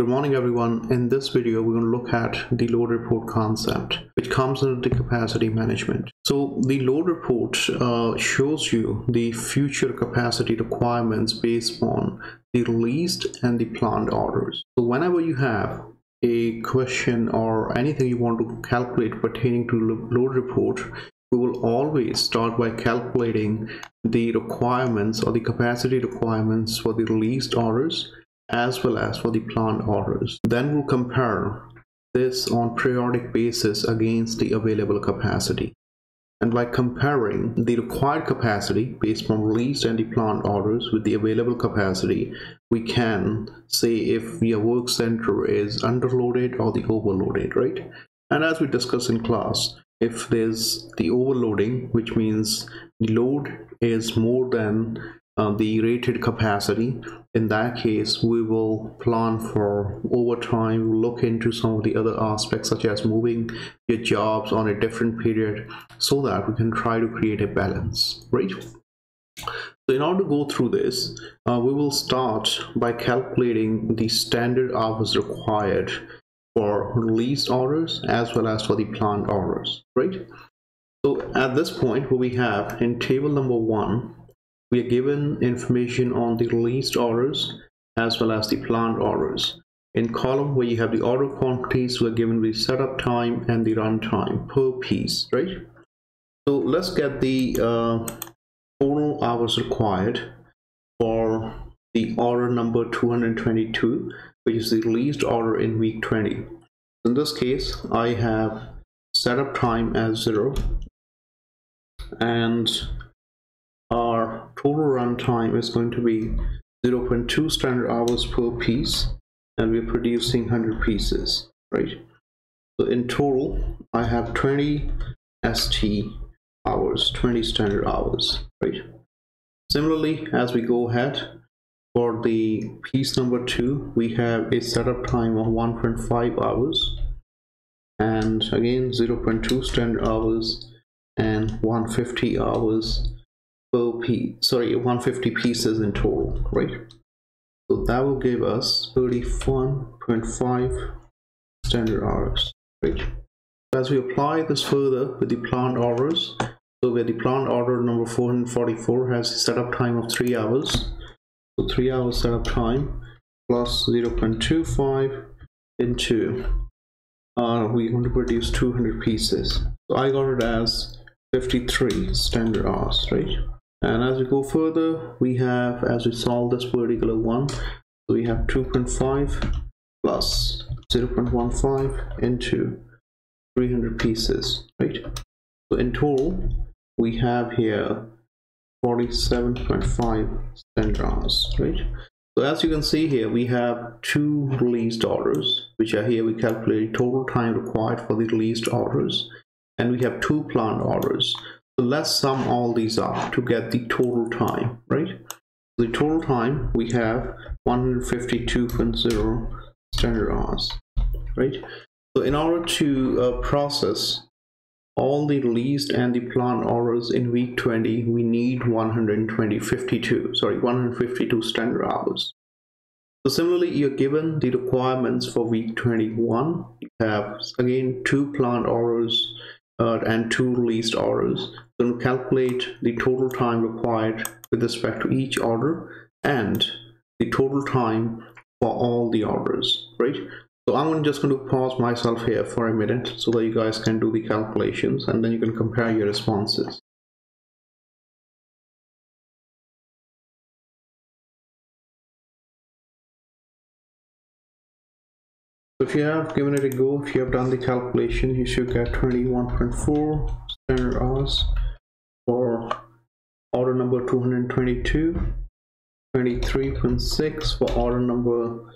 Good morning everyone. In this video we're going to look at the load report concept which comes under the capacity management. So the load report uh, shows you the future capacity requirements based on the released and the planned orders. So whenever you have a question or anything you want to calculate pertaining to load report we will always start by calculating the requirements or the capacity requirements for the released orders as well as for the planned orders. Then we'll compare this on periodic basis against the available capacity. And by comparing the required capacity based on released and the planned orders with the available capacity, we can say if your work center is underloaded or the overloaded, right? And as we discussed in class, if there's the overloading, which means the load is more than uh, the rated capacity. In that case we will plan for overtime we'll look into some of the other aspects such as moving your jobs on a different period so that we can try to create a balance right? So in order to go through this uh, we will start by calculating the standard hours required for released orders as well as for the planned orders right? So at this point what we have in table number one we are given information on the released orders as well as the planned orders. In column where you have the order quantities, we're given the setup time and the run time per piece, right? So let's get the uh, total hours required for the order number 222, which is the released order in week 20. In this case, I have setup time as zero and total runtime is going to be 0.2 standard hours per piece and we're producing 100 pieces right? So in total i have 20 st hours 20 standard hours right? Similarly as we go ahead for the piece number two we have a setup time of 1.5 hours and again 0.2 standard hours and 150 hours piece sorry 150 pieces in total right? So that will give us 31.5 standard hours right? As we apply this further with the planned orders so where the planned order number 444 has a setup time of three hours. So three hours setup time plus 0.25 into uh, we're going to produce 200 pieces. So i got it as 53 standard hours right and as we go further we have as we solve this particular one we have 2.5 plus 0.15 into 300 pieces right? So in total we have here 47.5 centrons right? So as you can see here we have two released orders which are here we calculate total time required for the released orders. And we have two planned orders let's sum all these up to get the total time, right? The total time we have 152.0 standard hours, right? So in order to uh, process all the released and the planned orders in week 20, we need 120, 52, sorry, 152 standard hours. So similarly, you're given the requirements for week 21. You have again two planned orders uh, and two released orders. Then calculate the total time required with respect to each order and the total time for all the orders, right? So I'm just going to pause myself here for a minute so that you guys can do the calculations and then you can compare your responses. If you have given it a go, if you have done the calculation, you should get 21.4 standard hours for order number 222, 23.6 for order number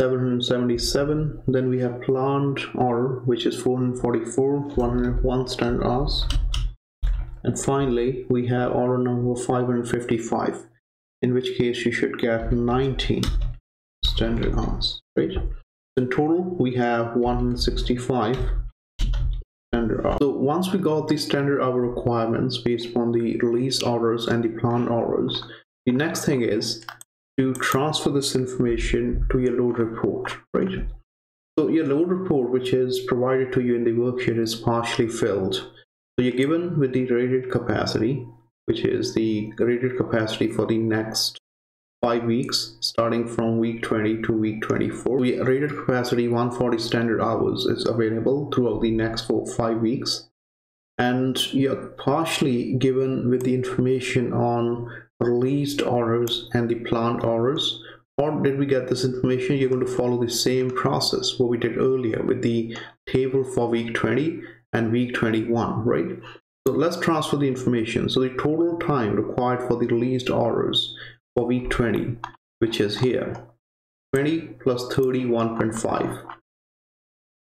777. Then we have planned order, which is 444, 101 standard hours. And finally, we have order number 555, in which case you should get 19 standard hours right in total we have 165 standard hours. so once we got the standard hour requirements based on the release orders and the plan orders the next thing is to transfer this information to your load report, right? So your load report, which is provided to you in the worksheet is partially filled. So you're given with the rated capacity, which is the rated capacity for the next five weeks, starting from week 20 to week 24. We rated capacity 140 standard hours is available throughout the next four, five weeks. And you're partially given with the information on released orders and the planned orders or did we get this information you're going to follow the same process what we did earlier with the table for week 20 and week 21 right so let's transfer the information so the total time required for the released orders for week 20 which is here. 20 plus 31.5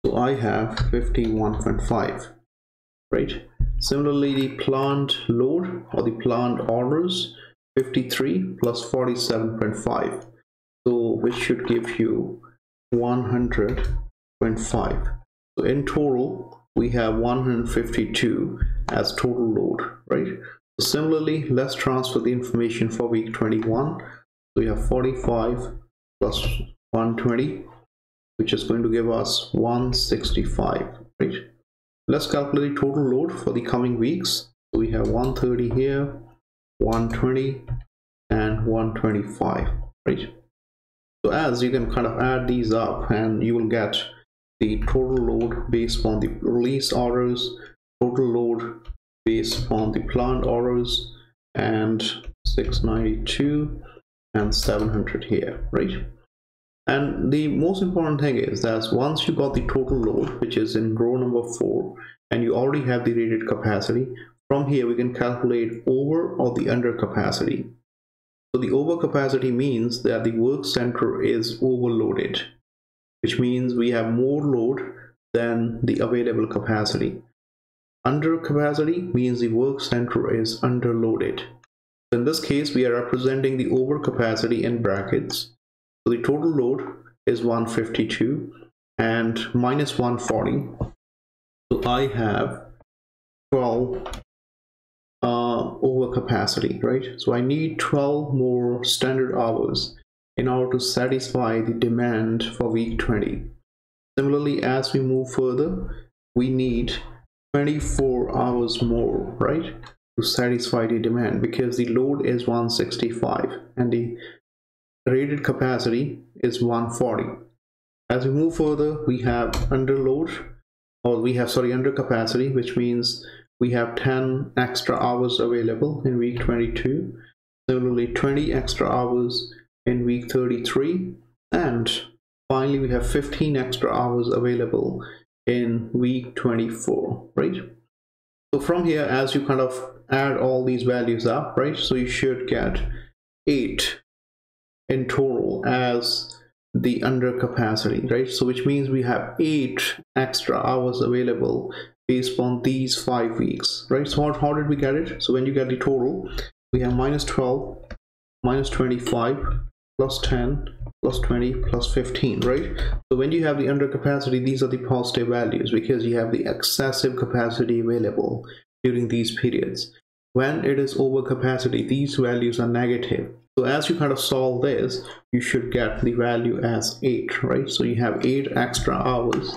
so i have 51.5 right? Similarly the planned load or the planned orders 53 plus 47.5 so which should give you 100.5 so in total we have 152 as total load right similarly let's transfer the information for week 21 so we have 45 plus 120 which is going to give us 165 right? Let's calculate the total load for the coming weeks. So we have 130 here 120 and 125 right? So as you can kind of add these up and you will get the total load based on the release orders total load based on the planned orders and 692 and 700 here right and the most important thing is that once you got the total load which is in row number four and you already have the rated capacity from here we can calculate over or the under capacity so the over capacity means that the work center is overloaded, which means we have more load than the available capacity. Under capacity means the work center is underloaded. In this case, we are representing the overcapacity in brackets. So the total load is 152 and minus 140. So I have 12 uh, over capacity, right? So I need 12 more standard hours in order to satisfy the demand for week 20. Similarly, as we move further, we need 24 hours more, right? To satisfy the demand because the load is 165 and the rated capacity is 140. As we move further, we have underload or we have, sorry, under capacity, which means we have 10 extra hours available in week 22 similarly 20 extra hours in week 33 and finally we have 15 extra hours available in week 24 right? So from here as you kind of add all these values up right so you should get 8 in total as the under capacity right? So which means we have 8 extra hours available based on these five weeks right? So how, how did we get it? So when you get the total we have minus 12 minus 25 plus 10 plus 20 plus 15 right? So when you have the under capacity these are the positive values because you have the excessive capacity available during these periods. When it is over capacity these values are negative. So as you kind of solve this you should get the value as 8 right? So you have 8 extra hours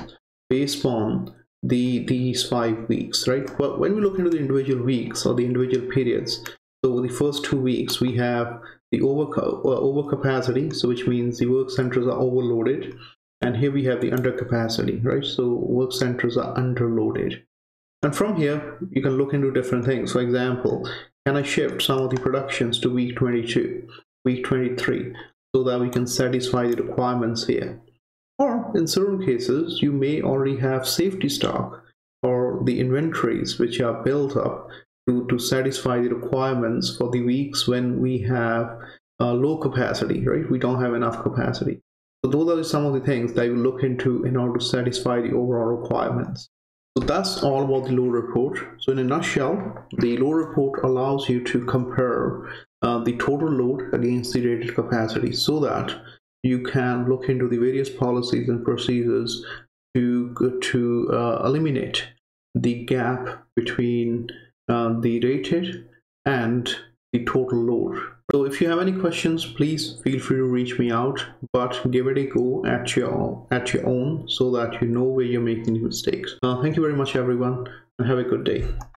based on the these five weeks right? But when we look into the individual weeks or the individual periods so the first two weeks we have the over uh, over capacity so which means the work centers are overloaded and here we have the under capacity right? So work centers are underloaded. And from here you can look into different things. For example can i shift some of the productions to week 22 week 23 so that we can satisfy the requirements here? Or in certain cases, you may already have safety stock or the inventories which are built up to, to satisfy the requirements for the weeks when we have uh, low capacity, right? We don't have enough capacity. So those are some of the things that you look into in order to satisfy the overall requirements. So that's all about the load report. So in a nutshell, the load report allows you to compare uh, the total load against the rated capacity so that you can look into the various policies and procedures to to uh, eliminate the gap between uh, the rated and the total load. So if you have any questions please feel free to reach me out but give it a go at your at your own so that you know where you're making mistakes. Uh, thank you very much everyone and have a good day